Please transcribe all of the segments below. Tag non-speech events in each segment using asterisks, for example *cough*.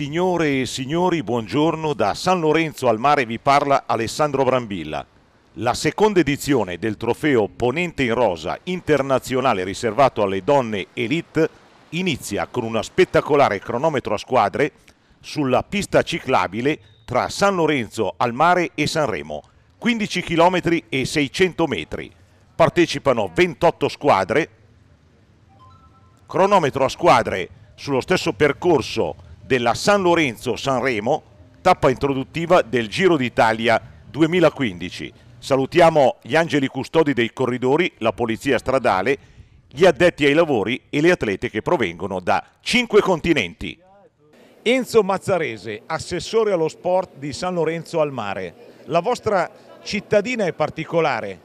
Signore e signori, buongiorno. Da San Lorenzo al mare vi parla Alessandro Brambilla. La seconda edizione del trofeo Ponente in Rosa internazionale riservato alle donne elite inizia con una spettacolare cronometro a squadre sulla pista ciclabile tra San Lorenzo al mare e Sanremo, 15 km e 600 metri. Partecipano 28 squadre, cronometro a squadre sullo stesso percorso della San Lorenzo-Sanremo, tappa introduttiva del Giro d'Italia 2015. Salutiamo gli angeli custodi dei corridori, la polizia stradale, gli addetti ai lavori e le atlete che provengono da cinque continenti. Enzo Mazzarese, assessore allo sport di San Lorenzo al Mare. La vostra cittadina è particolare,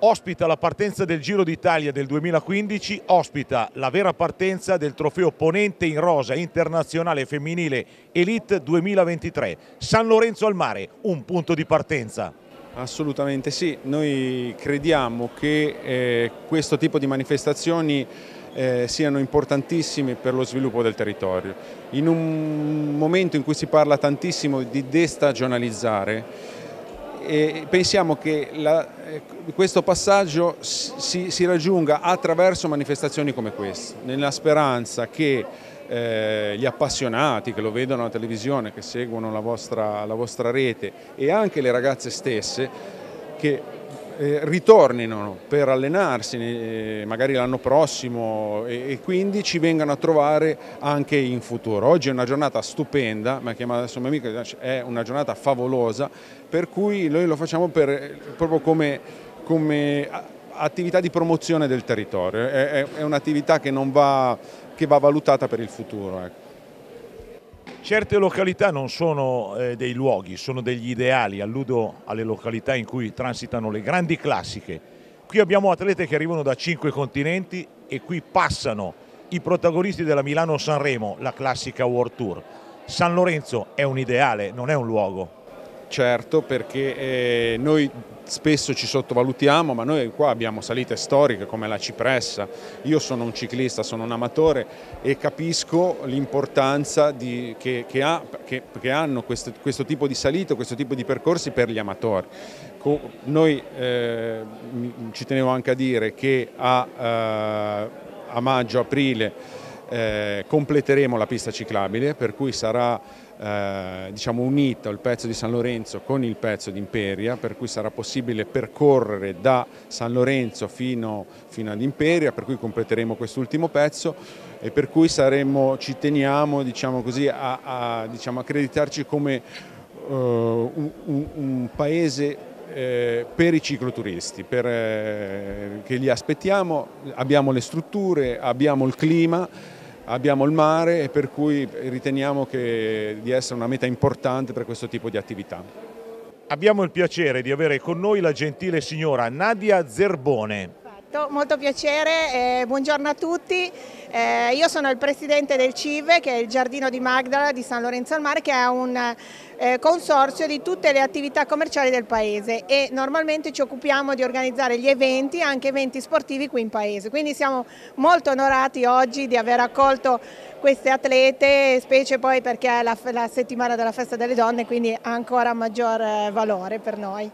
ospita la partenza del Giro d'Italia del 2015, ospita la vera partenza del trofeo Ponente in Rosa internazionale femminile Elite 2023. San Lorenzo al Mare, un punto di partenza. Assolutamente sì, noi crediamo che eh, questo tipo di manifestazioni eh, siano importantissime per lo sviluppo del territorio. In un momento in cui si parla tantissimo di destagionalizzare, e pensiamo che la, eh, questo passaggio si, si, raggiunga attraverso manifestazioni come queste, nella speranza che eh, gli appassionati che lo vedono alla televisione, che seguono la vostra, la vostra rete e anche le ragazze stesse che eh, ritornino per allenarsi eh, magari l'anno prossimo e, e, quindi ci vengano a trovare anche in futuro. Oggi è una giornata stupenda, mi ha chiamato adesso mio amico, è una giornata favolosa, per cui noi lo facciamo per, proprio come, come attività di promozione del territorio, è, è un'attività che, che, va valutata per il futuro. Ecco. Certe località non sono eh, dei luoghi, sono degli ideali, alludo alle località in cui transitano le grandi classiche. Qui abbiamo atlete che arrivano da cinque continenti e qui passano i protagonisti della Milano-Sanremo, la classica World Tour. San Lorenzo è un ideale, non è un luogo. Certo, perché eh, noi spesso ci sottovalutiamo, ma noi qua abbiamo salite storiche come la Cipressa. Io sono un ciclista, sono un amatore e capisco l'importanza che, che, ha, che, che, hanno questo, questo, tipo di salite, questo tipo di percorsi per gli amatori. Noi eh, ci tenevo anche a dire che a, eh, a maggio-aprile eh, completeremo la pista ciclabile, per cui sarà eh, diciamo unito il pezzo di San Lorenzo con il pezzo di Imperia, per cui sarà possibile percorrere da San Lorenzo fino, fino ad Imperia, per cui completeremo quest'ultimo pezzo e per cui saremo, ci teniamo diciamo così, a, a diciamo, accreditarci come uh, un, un, paese eh, per i cicloturisti, per, che li aspettiamo, abbiamo le strutture, abbiamo il clima, abbiamo il mare e per cui riteniamo che, di essere una meta importante per questo tipo di attività. Abbiamo il piacere di avere con noi la gentile signora Nadia Zerbone. Molto piacere, eh, buongiorno a tutti. Eh, io sono il presidente del CIVE, che è il Giardino di Magdala di San Lorenzo al Mare, che è un eh, consorzio di tutte le attività commerciali del paese e normalmente ci occupiamo di organizzare gli eventi, anche eventi sportivi qui in paese. Quindi siamo molto onorati oggi di aver accolto queste atlete, specie poi perché è la, la settimana della festa delle donne, quindi ha ancora maggior eh, valore per noi.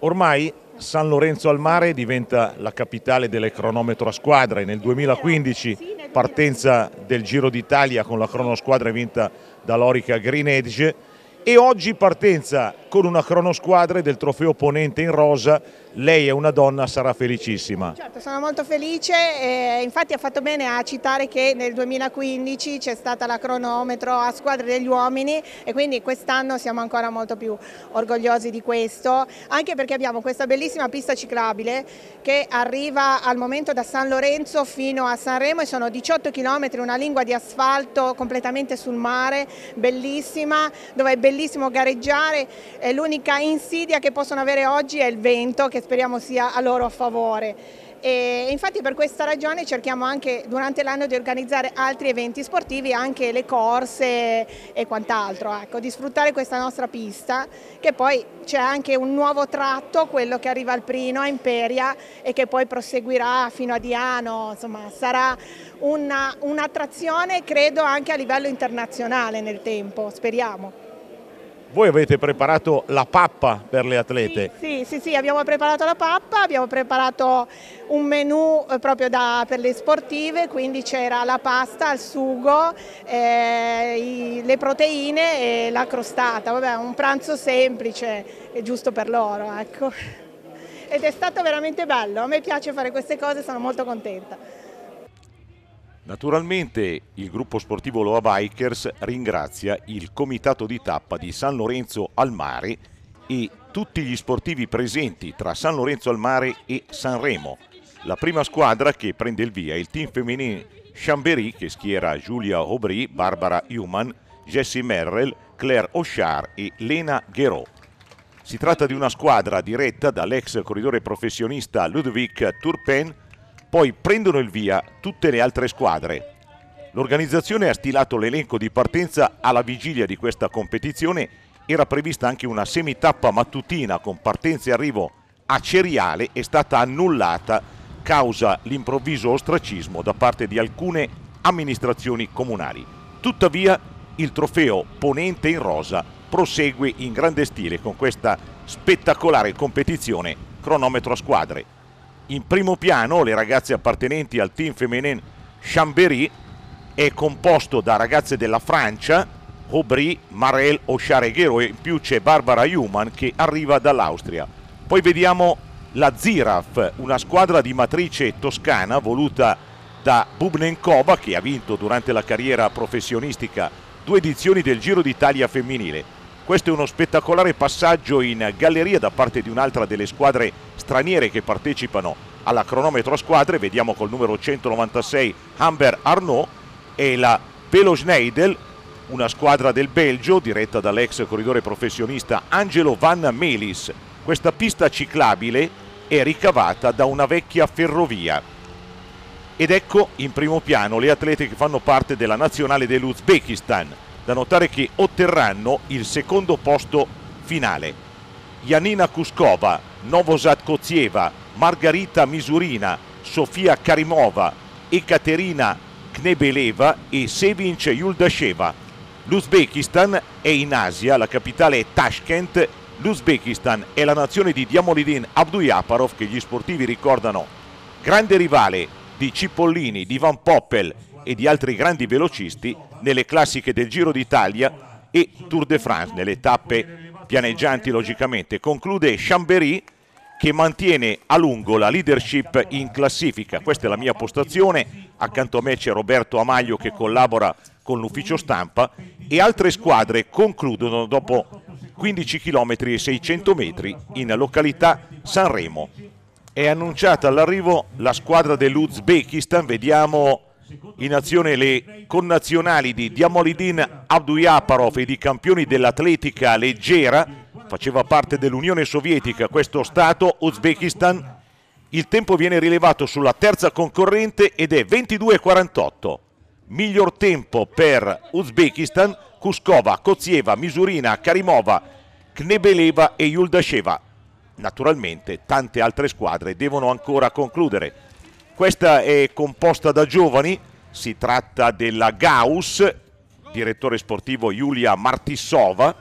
Ormai San Lorenzo al Mare diventa la capitale delle cronometro a squadre. Nel 2015 partenza del Giro d'Italia con la cronosquadra vinta da Lorica Green Edge e oggi partenza con una cronosquadra del trofeo Ponente in rosa, lei è una donna, sarà felicissima. Certo, sono molto felice, eh, infatti ha fatto bene a citare che nel 2015 c'è stata la cronometro a squadre degli uomini e quindi quest'anno siamo ancora molto più orgogliosi di questo, anche perché abbiamo questa bellissima pista ciclabile che arriva al momento da San Lorenzo fino a Sanremo e sono 18 km, una lingua di asfalto completamente sul mare, bellissima, dove è bellissimo gareggiare l'unica insidia che possono avere oggi è il vento che speriamo sia a loro a favore. E infatti per questa ragione cerchiamo anche durante l'anno di organizzare altri eventi sportivi, anche le corse e quant'altro, ecco, di sfruttare questa nostra pista che poi c'è anche un nuovo tratto, quello che arriva al Prino a Imperia e che poi proseguirà fino a Diano, insomma sarà un'attrazione un credo anche a livello internazionale nel tempo, speriamo. Voi avete preparato la pappa per le atlete? Sì, sì, sì, abbiamo preparato la pappa, abbiamo preparato un menù eh, proprio da, per le sportive, quindi c'era la pasta, il sugo, eh, i, le proteine e la crostata, Vabbè, un pranzo semplice, giusto per loro. Ecco. *laughs* Ed è stato veramente bello, a me piace fare queste cose, sono molto contenta. Naturalmente il gruppo sportivo Loa Bikers ringrazia il comitato di tappa di San Lorenzo al Mare e tutti gli sportivi presenti tra San Lorenzo al Mare e Sanremo. La prima squadra che prende il via è il team femminile Chambéry che schiera Giulia Aubry, Barbara Human, Jessie Merrell, Claire Oshar e Lena Gherot. Si tratta di una squadra diretta dall'ex corridore professionista Ludovic Turpin poi prendono il via tutte le altre squadre. L'organizzazione ha stilato l'elenco di partenza alla vigilia di questa competizione. Era prevista anche una semitappa mattutina con partenza e arrivo a Ceriale, è stata annullata causa l'improvviso ostracismo da parte di alcune amministrazioni comunali. Tuttavia il trofeo Ponente in Rosa prosegue in grande stile con questa spettacolare competizione cronometro a squadre. In primo piano le ragazze appartenenti al team femminile Chambéry è composto da ragazze della Francia, Aubry, Marel, Osciareghero e in più c'è Barbara Human che arriva dall'Austria. Poi vediamo la Ziraf, una squadra di matrice toscana voluta da Bubnenkova che ha vinto durante la carriera professionistica due edizioni del Giro d'Italia femminile. Questo è uno spettacolare passaggio in galleria da parte di un'altra delle squadre straniere che partecipano alla cronometro a squadre. Vediamo col numero 196 Amber Arnaud e la Velo Schneidel, una squadra del Belgio diretta dall'ex corridore professionista Angelo Van Melis. Questa pista ciclabile è ricavata da una vecchia ferrovia. Ed ecco in primo piano le atlete che fanno parte della nazionale dell'Uzbekistan da notare che otterranno il secondo posto finale. Janina Kuskova, Novosad Kozieva, Margarita Misurina, Sofia Karimova, Ekaterina Knebeleva e Sevinc Yuldasheva. L'Uzbekistan è in Asia, la capitale è Tashkent. L'Uzbekistan è la nazione di Diamolidin Abduyaparov che gli sportivi ricordano grande rivale di Cipollini, di Van Poppel e di altri grandi velocisti nelle classiche del Giro d'Italia e Tour de France, nelle tappe pianeggianti logicamente. Conclude Chambéry che mantiene a lungo la leadership in classifica. Questa è la mia postazione, accanto a me c'è Roberto Amaglio che collabora con l'ufficio stampa e altre squadre concludono dopo 15 km e 600 metri in località Sanremo. È annunciata all'arrivo la squadra dell'Uzbekistan, vediamo in azione le connazionali di Diamolidin Abduyaparov e di campioni dell'atletica leggera, faceva parte dell'Unione Sovietica questo Stato, Uzbekistan, il tempo viene rilevato sulla terza concorrente ed è 22,48. Miglior tempo per Uzbekistan, Kuskova, Kozieva, Misurina, Karimova, Knebeleva e Yuldasheva. Naturalmente tante altre squadre devono ancora concludere. Questa è composta da giovani, si tratta della Gauss, direttore sportivo Giulia Martissova,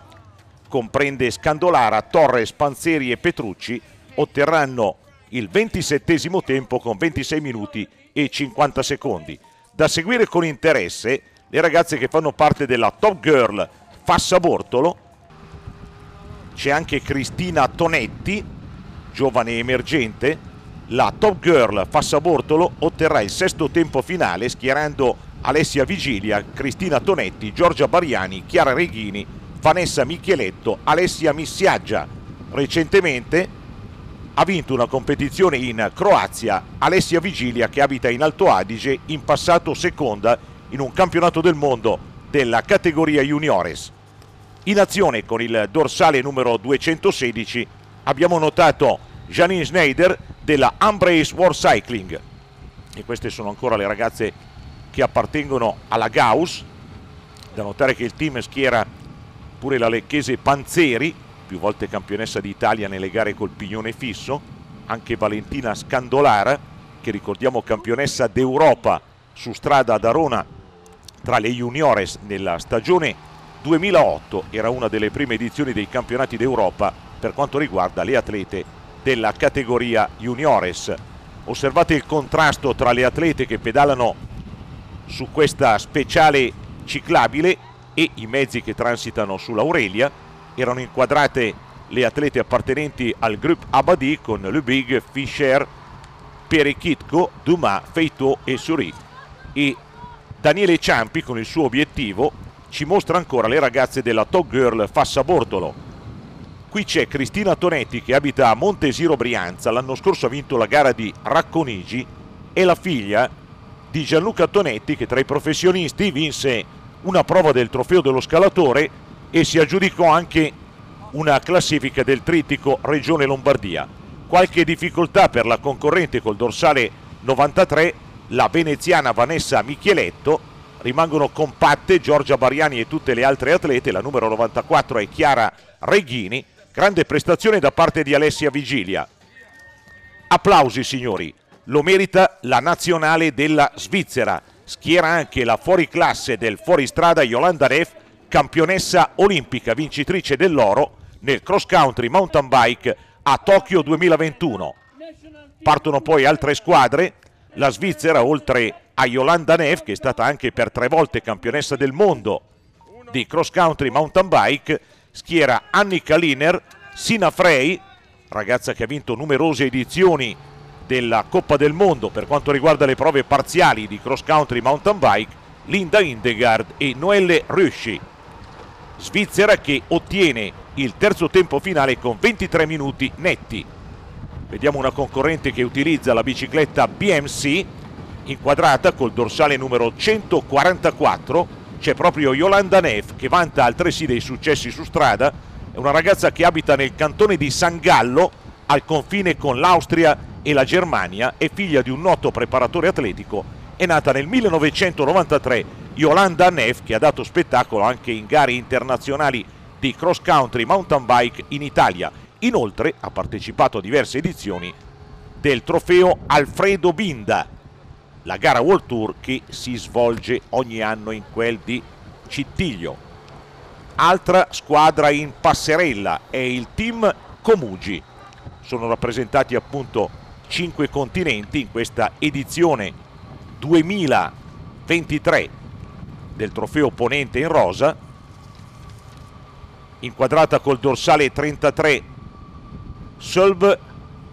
comprende Scandolara, Torres, Panzeri e Petrucci, otterranno il 27 tempo con 26 minuti e 50 secondi. Da seguire con interesse le ragazze che fanno parte della Top Girl Fassa Bortolo, c'è anche Cristina Tonetti, giovane emergente, la top girl Fassa Bortolo otterrà il sesto tempo finale schierando Alessia Vigilia, Cristina Tonetti, Giorgia Bariani, Chiara Reghini, Vanessa Micheletto, Alessia Missiaggia. Recentemente ha vinto una competizione in Croazia Alessia Vigilia che abita in Alto Adige, in passato seconda in un campionato del mondo della categoria juniores. In azione con il dorsale numero 216 abbiamo notato Janine Schneider della Embrace World Cycling. E queste sono ancora le ragazze che appartengono alla Gauss. Da notare che il team schiera pure la lecchese Panzeri, più volte campionessa d'Italia nelle gare col pignone fisso, anche Valentina Scandolara, che ricordiamo campionessa d'Europa su strada ad Arona tra le juniores nella stagione 2008, era una delle prime edizioni dei campionati d'Europa per quanto riguarda le atlete della categoria juniores. Osservate il contrasto tra le atlete che pedalano su questa speciale ciclabile e i mezzi che transitano sull'Aurelia. Erano inquadrate le atlete appartenenti al gruppo Abadi con Lubig, Fischer, Perekitko, Dumas, Feito e Suri. E Daniele Ciampi con il suo obiettivo ci mostra ancora le ragazze della Top Girl Fassa Bortolo. Qui c'è Cristina Tonetti che abita a Montesiro Brianza, l'anno scorso ha vinto la gara di Racconigi e la figlia di Gianluca Tonetti che tra i professionisti vinse una prova del trofeo dello scalatore e si aggiudicò anche una classifica del trittico Regione Lombardia. Qualche difficoltà per la concorrente col dorsale 93 la veneziana Vanessa Micheletto, rimangono compatte Giorgia Bariani e tutte le altre atlete, la numero 94 è Chiara Reghini, grande prestazione da parte di Alessia Vigilia. Applausi signori, lo merita la nazionale della Svizzera, schiera anche la fuoriclasse del fuoristrada Yolanda Neff, campionessa olimpica vincitrice dell'oro nel cross country mountain bike a Tokyo 2021. Partono poi altre squadre, la Svizzera oltre a Yolanda Neff che è stata anche per tre volte campionessa del mondo di cross country mountain bike schiera Annika Liner, Sina Frey ragazza che ha vinto numerose edizioni della Coppa del Mondo per quanto riguarda le prove parziali di cross country mountain bike Linda Indegard e Noelle Rusci Svizzera che ottiene il terzo tempo finale con 23 minuti netti Vediamo una concorrente che utilizza la bicicletta BMC inquadrata col dorsale numero 144. C'è proprio Yolanda Neff che vanta altresì dei successi su strada. È una ragazza che abita nel cantone di San Gallo, al confine con l'Austria e la Germania. È figlia di un noto preparatore atletico. È nata nel 1993 Yolanda Neff che ha dato spettacolo anche in gare internazionali di cross country mountain bike in Italia Inoltre ha partecipato a diverse edizioni del trofeo Alfredo Binda, la gara World Tour che si svolge ogni anno in quel di Cittiglio. Altra squadra in passerella è il team Comugi. Sono rappresentati appunto cinque continenti in questa edizione 2023 del trofeo Ponente in rosa, inquadrata col dorsale 33 Sölv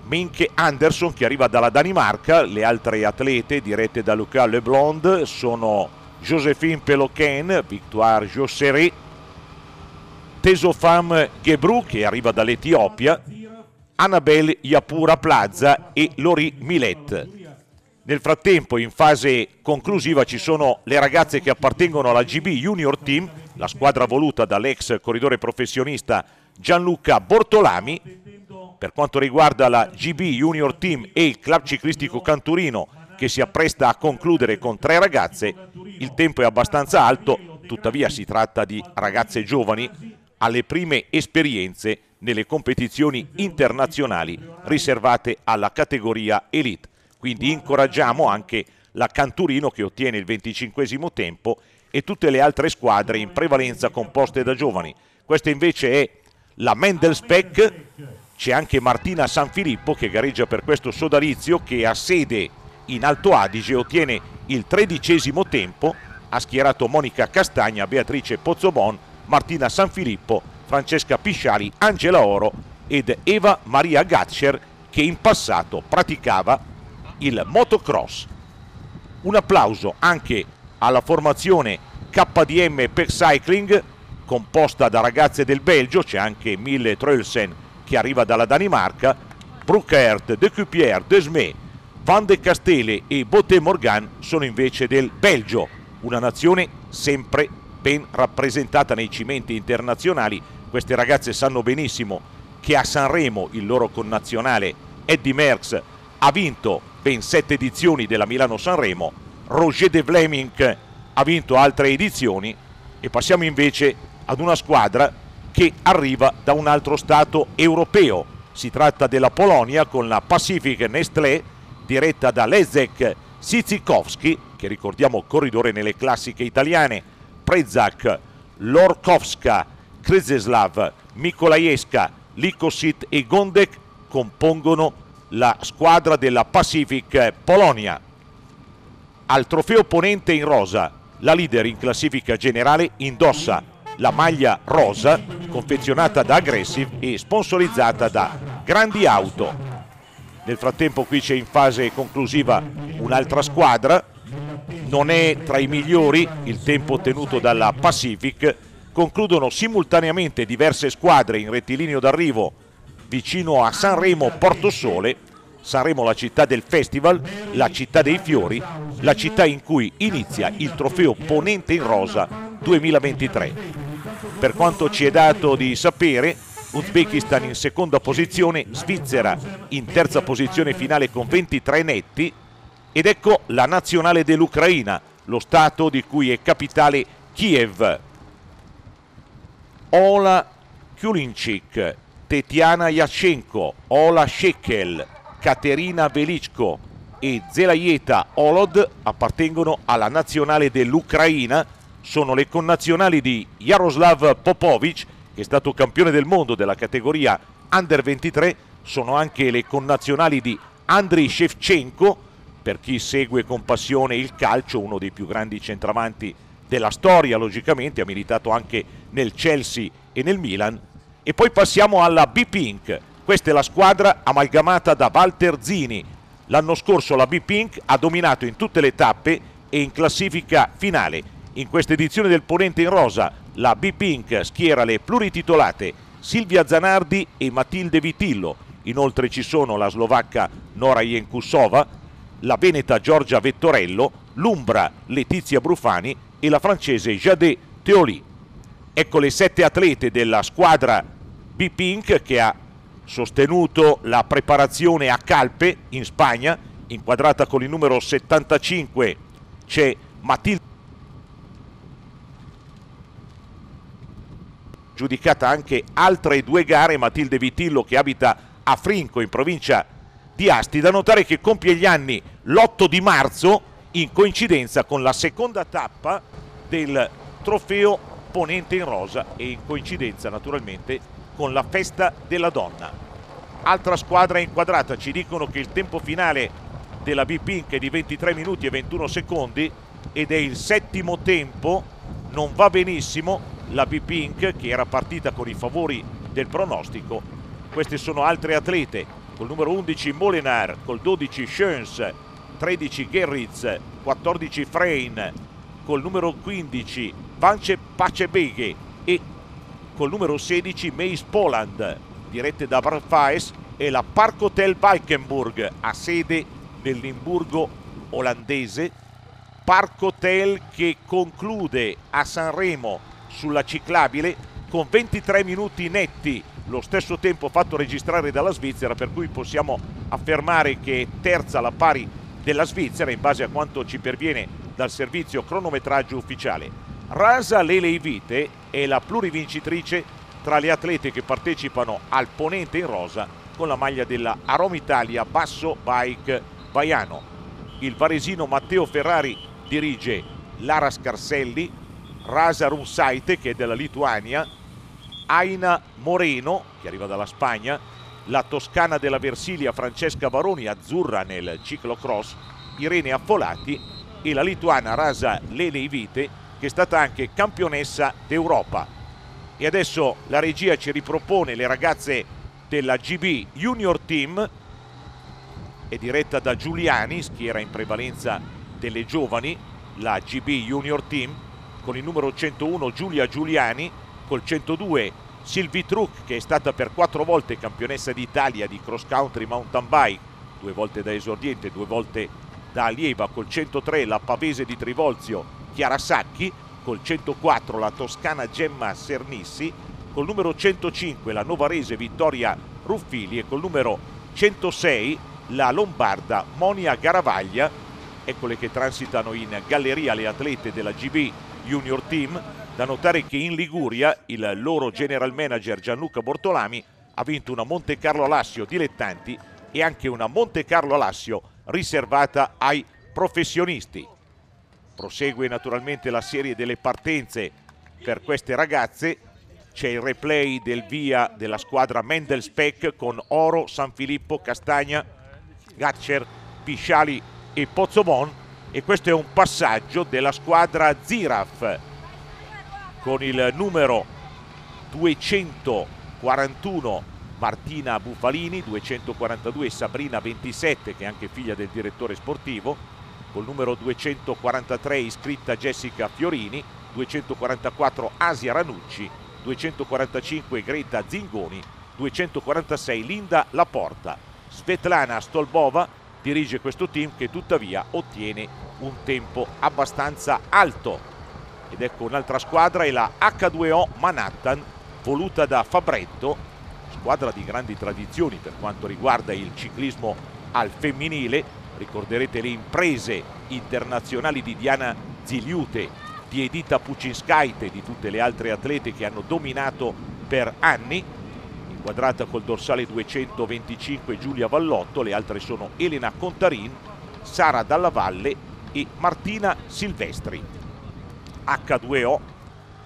Minke Anderson che arriva dalla Danimarca, le altre atlete dirette da Luca Leblond sono Josephine Peloquin, Victoire Josseret, Tesofam Gebru che arriva dall'Etiopia, Annabelle Yapura Plaza e Lori Milet. Nel frattempo in fase conclusiva ci sono le ragazze che appartengono alla GB Junior Team, la squadra voluta dall'ex corridore professionista Gianluca Bortolami per quanto riguarda la GB Junior Team e il Club Ciclistico Canturino che si appresta a concludere con tre ragazze, il tempo è abbastanza alto, tuttavia si tratta di ragazze giovani alle prime esperienze nelle competizioni internazionali riservate alla categoria Elite. Quindi incoraggiamo anche la Canturino che ottiene il 25 tempo e tutte le altre squadre in prevalenza composte da giovani. Questa invece è la Mendelspeck c'è anche Martina Sanfilippo che gareggia per questo sodalizio che ha sede in Alto Adige ottiene il tredicesimo tempo, ha schierato Monica Castagna, Beatrice Pozzobon, Martina Sanfilippo, Francesca Pisciali, Angela Oro ed Eva Maria Gatcher che in passato praticava il motocross. Un applauso anche alla formazione KDM per Cycling composta da ragazze del Belgio, c'è anche Mille Trölsen che arriva dalla Danimarca, Bruckert, De Cupier, Desmé, Van de Castele e Botte Morgan sono invece del Belgio, una nazione sempre ben rappresentata nei cimenti internazionali. Queste ragazze sanno benissimo che a Sanremo il loro connazionale Eddie Merckx ha vinto ben sette edizioni della Milano-Sanremo, Roger de Vleming ha vinto altre edizioni e passiamo invece ad una squadra che arriva da un altro stato europeo. Si tratta della Polonia con la Pacific Nestlé diretta da Lezek Sizikowski, che ricordiamo corridore nelle classiche italiane, Prezak, Lorkowska, Krzeslav, Mikolajewska, Likosit e Gondek compongono la squadra della Pacific Polonia. Al trofeo ponente in rosa, la leader in classifica generale indossa la maglia rosa confezionata da Aggressive e sponsorizzata da Grandi Auto. Nel frattempo qui c'è in fase conclusiva un'altra squadra, non è tra i migliori il tempo ottenuto dalla Pacific, concludono simultaneamente diverse squadre in rettilineo d'arrivo vicino a Sanremo Portosole, Sanremo la città del festival, la città dei fiori, la città in cui inizia il trofeo Ponente in Rosa 2023. Per quanto ci è dato di sapere, Uzbekistan in seconda posizione, Svizzera in terza posizione finale con 23 netti ed ecco la nazionale dell'Ucraina, lo stato di cui è capitale Kiev. Ola Kulinchik, Tetiana Yashenko, Ola Shekel, Katerina Velichko e Zelaieta Olod appartengono alla nazionale dell'Ucraina, sono le connazionali di Jaroslav Popovic, che è stato campione del mondo della categoria Under 23, sono anche le connazionali di Andriy Shevchenko, per chi segue con passione il calcio, uno dei più grandi centravanti della storia, logicamente, ha militato anche nel Chelsea e nel Milan. E poi passiamo alla B-Pink. Questa è la squadra amalgamata da Walter Zini. L'anno scorso la B-Pink ha dominato in tutte le tappe e in classifica finale. In questa edizione del Ponente in Rosa la B-Pink schiera le plurititolate Silvia Zanardi e Matilde Vitillo. Inoltre ci sono la slovacca Nora Jenkusova, la veneta Giorgia Vettorello, l'umbra Letizia Brufani e la francese Jade Teoli. Ecco le sette atlete della squadra B-Pink che ha sostenuto la preparazione a Calpe in Spagna, inquadrata con il numero 75 c'è Matilde giudicata anche altre due gare, Matilde Vitillo che abita a Frinco in provincia di Asti, da notare che compie gli anni l'8 di marzo in coincidenza con la seconda tappa del trofeo Ponente in Rosa e in coincidenza naturalmente con la festa della donna. Altra squadra inquadrata, ci dicono che il tempo finale della B-Pink è di 23 minuti e 21 secondi ed è il settimo tempo, non va benissimo la B-Pink che era partita con i favori del pronostico. Queste sono altre atlete, col numero 11 Molinar, col 12 Schoens, 13 Gerritz, 14 Frein, col numero 15 Vance Pacebeghe e col numero 16 Meis Poland, dirette da Barfaes e la Park Hotel Valkenburg a sede del Limburgo olandese. Park Hotel che conclude a Sanremo sulla ciclabile con 23 minuti netti, lo stesso tempo fatto registrare dalla Svizzera, per cui possiamo affermare che è terza la pari della Svizzera in base a quanto ci perviene dal servizio cronometraggio ufficiale. Rasa Leleivite è la plurivincitrice tra le atlete che partecipano al ponente in rosa con la maglia della Arom Italia Basso Bike Baiano. Il varesino Matteo Ferrari dirige Lara Scarselli, Rasa Runsaite che è della Lituania, Aina Moreno che arriva dalla Spagna, la toscana della Versilia Francesca Baroni azzurra nel ciclocross, Irene Affolati e la lituana Rasa Leleivite che è stata anche campionessa d'Europa. E adesso la regia ci ripropone le ragazze della GB Junior Team, è diretta da Giuliani, schiera in prevalenza delle giovani, la GB Junior Team, con il numero 101 Giulia Giuliani, col 102 Silvi Truck che è stata per quattro volte campionessa d'Italia di cross country mountain bike, due volte da esordiente, due volte da allieva, col 103 la pavese di Trivolzio Chiara Sacchi, col 104 la toscana Gemma Sernissi col numero 105 la novarese Vittoria Ruffili e col numero 106 la lombarda Monia Garavaglia, eccole che transitano in galleria le atlete della GB Junior Team, da notare che in Liguria il loro general manager Gianluca Bortolami ha vinto una Monte Carlo Alassio dilettanti e anche una Monte Carlo Alassio riservata ai professionisti. Prosegue naturalmente la serie delle partenze per queste ragazze. C'è il replay del via della squadra Mendelspeck con Oro, San Filippo, Castagna, Gatcher, Pisciali e Pozzomon e questo è un passaggio della squadra Ziraf con il numero 241 Martina Bufalini, 242 Sabrina 27 che è anche figlia del direttore sportivo, col numero 243 iscritta Jessica Fiorini, 244 Asia Ranucci, 245 Greta Zingoni, 246 Linda Laporta. Svetlana Stolbova dirige questo team che tuttavia ottiene un tempo abbastanza alto. Ed ecco un'altra squadra è la H2O Manhattan voluta da Fabretto, squadra di grandi tradizioni per quanto riguarda il ciclismo al femminile. Ricorderete le imprese internazionali di Diana Ziliute, di Edita Pucinskaite e di tutte le altre atlete che hanno dominato per anni inquadrata col dorsale 225 Giulia Vallotto, le altre sono Elena Contarin, Sara Dalla Valle e Martina Silvestri. H2O,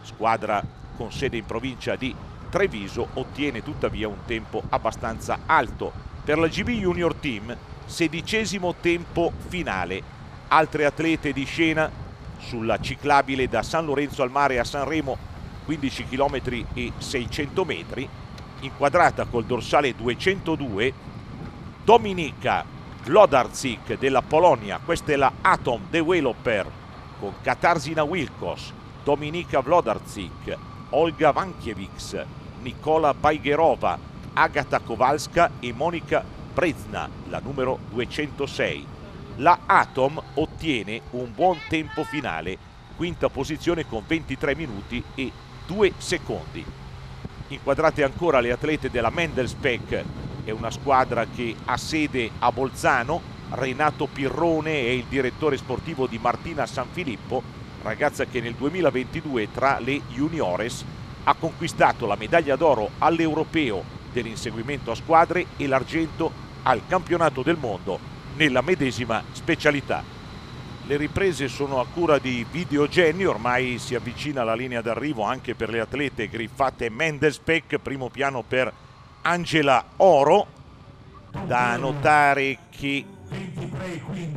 squadra con sede in provincia di Treviso, ottiene tuttavia un tempo abbastanza alto. Per la GB Junior Team, sedicesimo tempo finale. Altre atlete di scena sulla ciclabile da San Lorenzo al mare a Sanremo, 15 km e 600 metri, inquadrata col dorsale 202 Dominika Lodarczyk della Polonia, questa è la Atom Developer con Katarzyna Wilkos, Dominika Vlodarczyk, Olga Vankiewicz, Nicola Bajgerova, Agata Kowalska e Monica Brezna, la numero 206. La Atom ottiene un buon tempo finale, quinta posizione con 23 minuti e 2 secondi inquadrate ancora le atlete della Mendelspeck, è una squadra che ha sede a Bolzano, Renato Pirrone è il direttore sportivo di Martina San Filippo, ragazza che nel 2022 tra le juniores ha conquistato la medaglia d'oro all'europeo dell'inseguimento a squadre e l'argento al campionato del mondo nella medesima specialità. Le riprese sono a cura di Videogeni, ormai si avvicina la linea d'arrivo anche per le atlete griffate Mendelspeck, primo piano per Angela Oro. Da notare che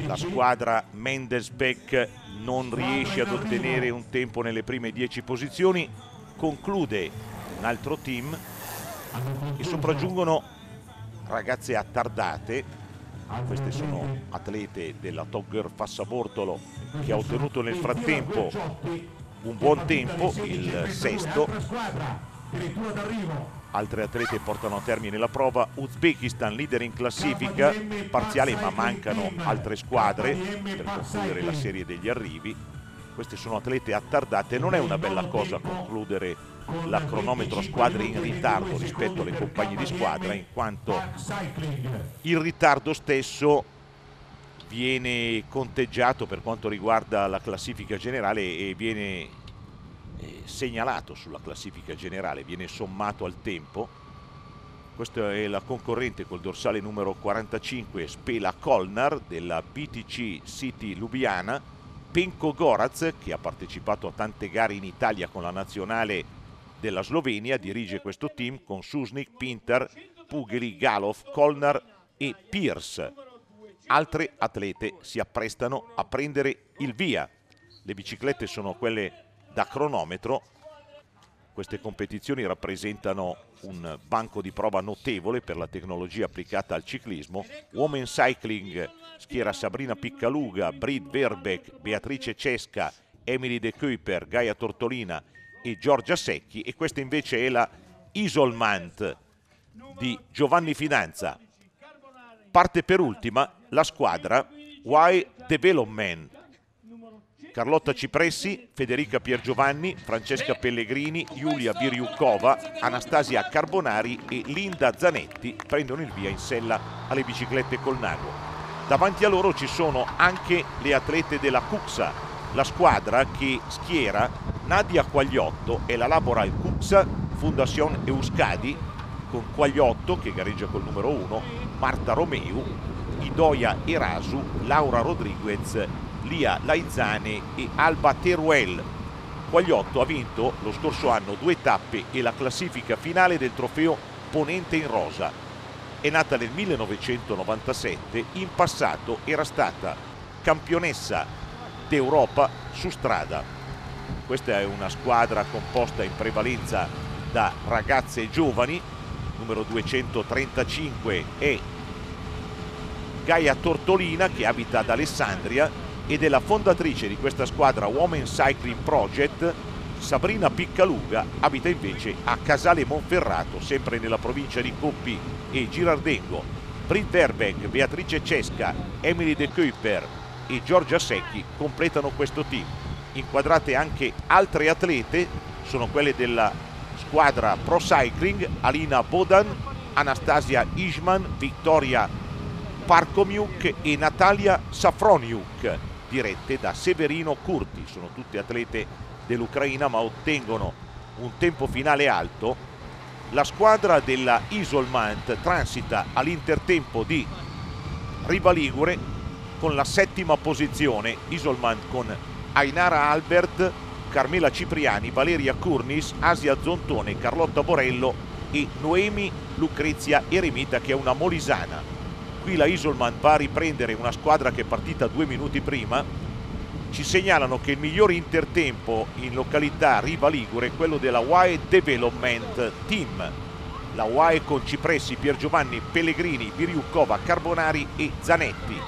la squadra Mendelspeck non riesce ad ottenere un tempo nelle prime 10 posizioni, conclude un altro team e sopraggiungono ragazze attardate. Queste sono atlete della Top Girl Fassabortolo che ha ottenuto nel frattempo un buon tempo, il sesto. Altre atlete portano a termine la prova. Uzbekistan leader in classifica, parziale ma mancano altre squadre per concludere la serie degli arrivi. Queste sono atlete attardate, non è una bella cosa concludere la cronometro squadre in ritardo rispetto alle compagne di squadra in quanto il ritardo stesso viene conteggiato per quanto riguarda la classifica generale e viene eh, segnalato sulla classifica generale, viene sommato al tempo. Questa è la concorrente col dorsale numero 45 Spela Kolnar della BTC City Lubiana, Penko Goraz che ha partecipato a tante gare in Italia con la nazionale della Slovenia dirige questo team con Susnik, Pinter, Pugeli, Galov, Kolnar e Pierce. Altre atlete si apprestano a prendere il via. Le biciclette sono quelle da cronometro. Queste competizioni rappresentano un banco di prova notevole per la tecnologia applicata al ciclismo. Women Cycling schiera Sabrina Piccaluga, Brid Verbeck, Beatrice Cesca, Emily De Kuiper, Gaia Tortolina e Giorgia Secchi e questa invece è la Isolmant di Giovanni Finanza. Parte per ultima la squadra Y Development Carlotta Cipressi, Federica Piergiovanni, Francesca Pellegrini, Giulia Biriukova, Anastasia Carbonari e Linda Zanetti prendono il via in sella alle biciclette Colnago. Davanti a loro ci sono anche le atlete della Cuxa, la squadra che schiera Nadia Quagliotto e la Laboral Cuxa Fundación Euskadi con Quagliotto che gareggia col numero 1, Marta Romeu, Idoia Erasu, Laura Rodriguez Lia Laizane e Alba Teruel. Quagliotto ha vinto lo scorso anno due tappe e la classifica finale del trofeo Ponente in Rosa. È nata nel 1997, in passato era stata campionessa d'Europa su strada. Questa è una squadra composta in prevalenza da ragazze giovani, numero 235 è Gaia Tortolina che abita ad Alessandria e della fondatrice di questa squadra Women Cycling Project, Sabrina Piccaluga, abita invece a Casale Monferrato, sempre nella provincia di Coppi e Girardengo. Britt Verbeck, Beatrice Cesca, Emily De Kuiper e Giorgia Secchi completano questo team. Inquadrate anche altre atlete, sono quelle della squadra Pro Cycling, Alina Bodan, Anastasia Ishman, Vittoria Parkomiuk e Natalia Safroniuk dirette da Severino Curti. Sono tutte atlete dell'Ucraina ma ottengono un tempo finale alto. La squadra della Isolmant transita all'intertempo di Riva Ligure con la settima posizione, Isolmant con Ainara Albert, Carmela Cipriani, Valeria Curnis, Asia Zontone, Carlotta Borello e Noemi Lucrezia Eremita che è una molisana qui la Isolman va a riprendere una squadra che è partita due minuti prima. Ci segnalano che il miglior intertempo in località Riva Ligure è quello della UAE Development Team. La UAE con Cipressi, Piergiovanni, Pellegrini, Biriucova, Carbonari e Zanetti.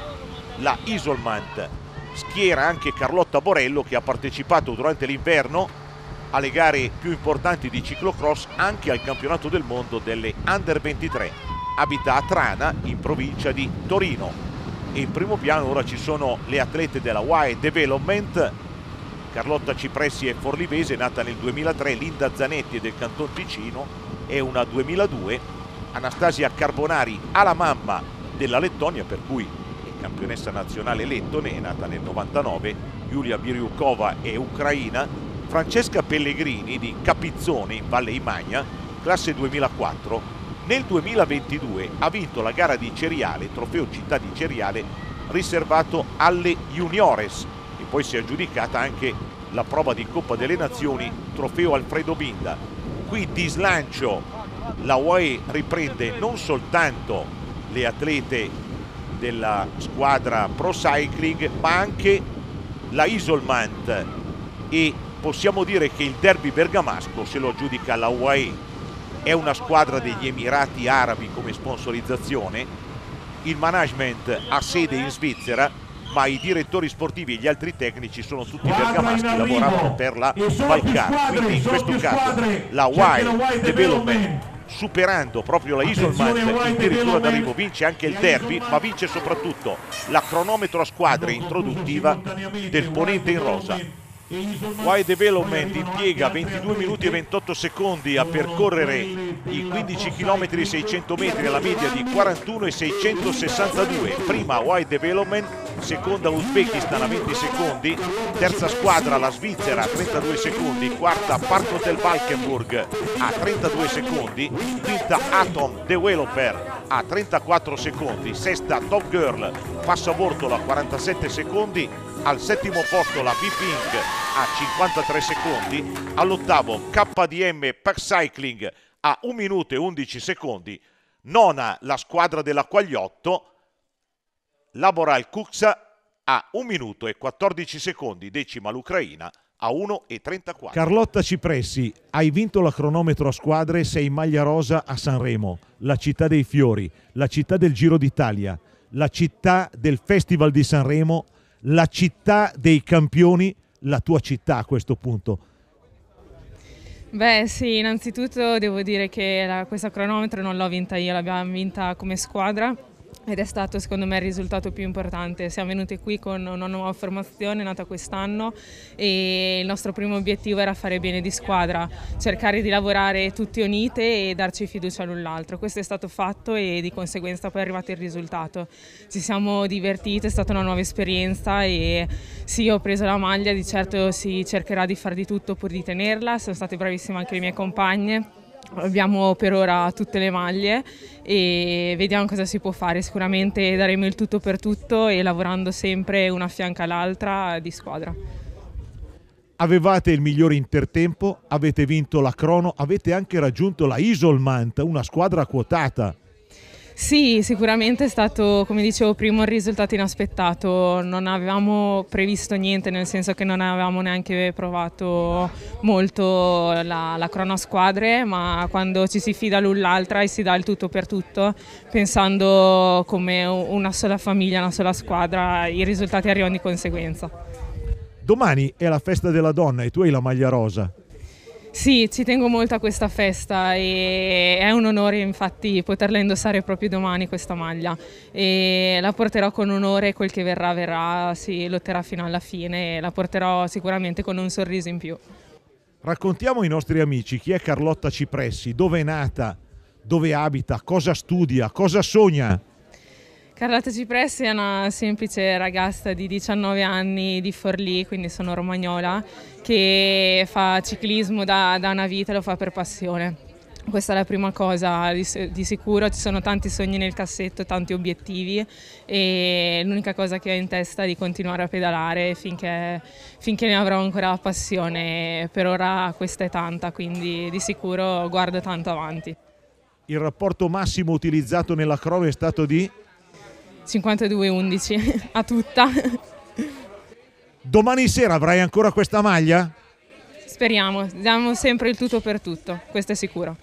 La Isolmant schiera anche Carlotta Borello che ha partecipato durante l'inverno alle gare più importanti di ciclocross anche al campionato del mondo delle Under 23 abita a Trana in provincia di Torino. In primo piano ora ci sono le atlete della Y Development Carlotta Cipressi è forlivese nata nel 2003 Linda Zanetti è del Canton Ticino è una 2002 Anastasia Carbonari ha la mamma della Lettonia per cui è campionessa nazionale lettone è nata nel 99 Giulia Biriukova è ucraina. Francesca Pellegrini di Capizzone in Valle Imagna classe 2004 nel 2022 ha vinto la gara di Ceriale, trofeo città di Ceriale, riservato alle juniores. E poi si è aggiudicata anche la prova di Coppa delle Nazioni, trofeo Alfredo Binda. Qui di slancio la UAE riprende non soltanto le atlete della squadra Pro Cycling ma anche la Isolmant. E possiamo dire che il derby bergamasco se lo aggiudica la UAE è una squadra degli Emirati Arabi come sponsorizzazione, il management ha sede in Svizzera, ma i direttori sportivi e gli altri tecnici sono tutti bergamaschi, lavorano per la Valcar, quindi in questo caso la Wild Development superando proprio la Isolman addirittura d'arrivo vince anche il derby ma vince soprattutto la cronometro a squadre introduttiva del ponente in rosa Y Development impiega 22 minuti e 28 secondi a percorrere i 15 km 600 metri alla media di 41 e 662 prima Y Development seconda Uzbekistan a 20 secondi terza squadra la Svizzera a 32 secondi quarta Parco del Valkenburg a 32 secondi quinta Atom Developer a 34 secondi sesta Top Girl passa a Bortola a 47 secondi al settimo posto la V-Pink a 53 secondi, all'ottavo KDM Pack Cycling a 1 minuto e 11 secondi, nona la squadra della Quagliotto, Laboral Cuxa a 1 minuto e 14 secondi, decima l'Ucraina a 1 e 34. Carlotta Cipressi, hai vinto la cronometro a squadre, sei maglia rosa a Sanremo, la città dei fiori, la città del Giro d'Italia, la città del Festival di Sanremo, la città dei campioni, la tua città a questo punto? Beh sì, innanzitutto devo dire che la, questa cronometro non l'ho vinta io, l'abbiamo vinta come squadra ed è stato secondo me il risultato più importante. Siamo venuti qui con una nuova formazione nata quest'anno e il nostro primo obiettivo era fare bene di squadra, cercare di lavorare tutti unite e darci fiducia l'un l'altro. Questo è stato fatto e di conseguenza poi è arrivato il risultato. Ci siamo divertiti, è stata una nuova esperienza e sì, ho preso la maglia, di certo si cercherà di fare di tutto pur di tenerla, sono state bravissime anche le mie compagne Abbiamo per ora tutte le maglie e vediamo cosa si può fare. Sicuramente daremo il tutto per tutto e lavorando sempre una fianca all'altra di squadra. Avevate il migliore intertempo, avete vinto la crono, avete anche raggiunto la Isolmant, una squadra quotata. Sì, sicuramente è stato, come dicevo prima, un risultato inaspettato. Non avevamo previsto niente, nel senso che non avevamo neanche provato molto la, la cronosquadre, ma quando ci si fida l'un l'altra e si dà il tutto per tutto, pensando come una sola famiglia, una sola squadra, i risultati arrivano di conseguenza. Domani è la festa della donna e tu hai la maglia rosa. Sì, ci tengo molto a questa festa e è un onore infatti poterla indossare proprio domani questa maglia e la porterò con onore, quel che verrà verrà, si lotterà fino alla fine e la porterò sicuramente con un sorriso in più. Raccontiamo ai nostri amici chi è Carlotta Cipressi, dove è nata, dove abita, cosa studia, cosa sogna. Carlotta Cipressi è una semplice ragazza di 19 anni di Forlì, quindi sono romagnola, che fa ciclismo da, da una vita e lo fa per passione. Questa è la prima cosa, di, di, sicuro ci sono tanti sogni nel cassetto, tanti obiettivi e l'unica cosa che ho in testa è di continuare a pedalare finché, finché ne avrò ancora passione. Per ora questa è tanta, quindi di sicuro guardo tanto avanti. Il rapporto massimo utilizzato nella crono è stato di? 52-11 *laughs* a tutta. Domani sera avrai ancora questa maglia? Speriamo, diamo sempre il tutto per tutto, questo è sicuro.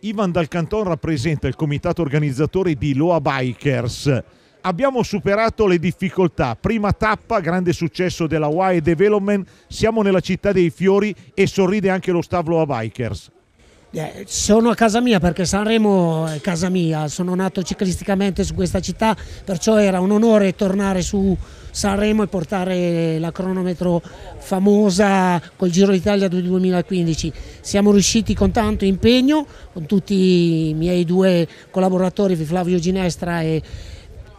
Ivan Dal Canton rappresenta il comitato organizzatore di Loa Bikers. Abbiamo superato le difficoltà. Prima tappa, grande successo della YE Development. Siamo nella città dei fiori e sorride anche lo staff Loa Bikers. Eh, sono a casa mia perché Sanremo è casa mia, sono nato ciclisticamente su questa città, perciò era un onore tornare su Sanremo e portare la cronometro famosa col Giro d'Italia del 2015. Siamo riusciti con tanto impegno, con tutti i miei due collaboratori, Flavio Ginestra e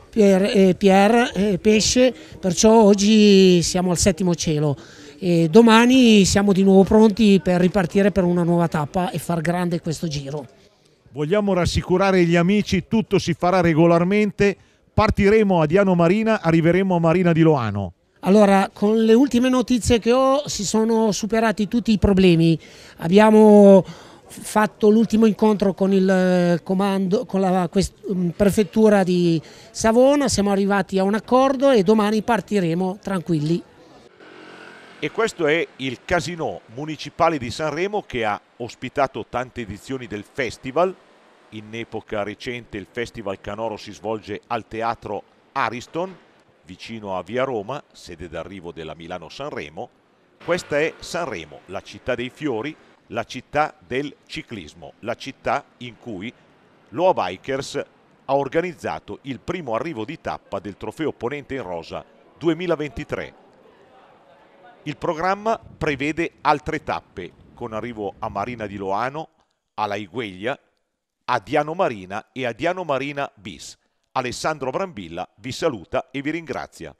Pier, Pier Pesce, perciò oggi siamo al settimo cielo e domani siamo di nuovo pronti per ripartire per una nuova tappa e far grande questo giro. Vogliamo rassicurare gli amici, tutto si farà regolarmente, partiremo a Diano Marina, arriveremo a Marina di Loano. Allora, con le ultime notizie che ho si sono superati tutti i problemi. Abbiamo fatto l'ultimo incontro con il comando, con la mm, prefettura di Savona, siamo arrivati a un accordo e domani partiremo tranquilli e questo è il Casino Municipale di Sanremo che ha ospitato tante edizioni del festival. In epoca recente il Festival Canoro si svolge al Teatro Ariston, vicino a Via Roma, sede d'arrivo della Milano Sanremo. Questa è Sanremo, la città dei fiori, la città del ciclismo, la città in cui Loa Bikers ha organizzato il primo arrivo di tappa del trofeo Ponente in Rosa 2023. Il programma prevede altre tappe con arrivo a Marina di Loano, alla Igueglia, a Diano Marina e a Diano Marina bis. Alessandro Brambilla vi saluta e vi ringrazia.